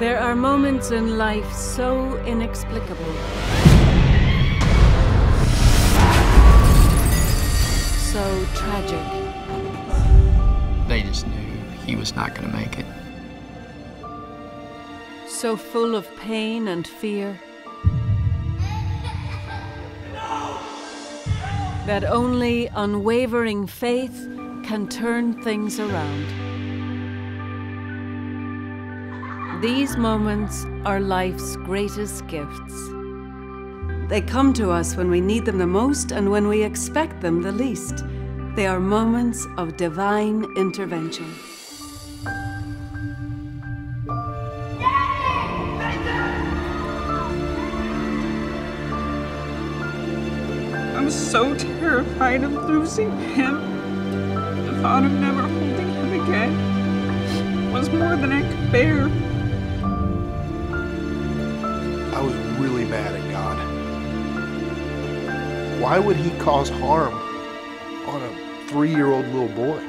There are moments in life so inexplicable. So tragic. They just knew he was not going to make it. So full of pain and fear. That only unwavering faith can turn things around. These moments are life's greatest gifts. They come to us when we need them the most and when we expect them the least. They are moments of divine intervention. I'm so terrified of losing him. The thought of never holding him again was more than I could bear. I was really mad at God. Why would He cause harm on a three year old little boy?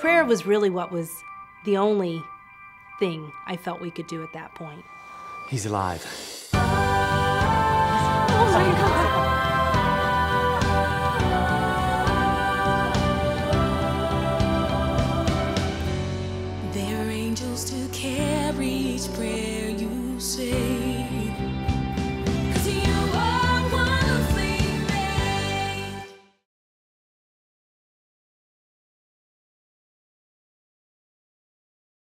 Prayer was really what was the only thing I felt we could do at that point. He's alive. Oh my God. breathe.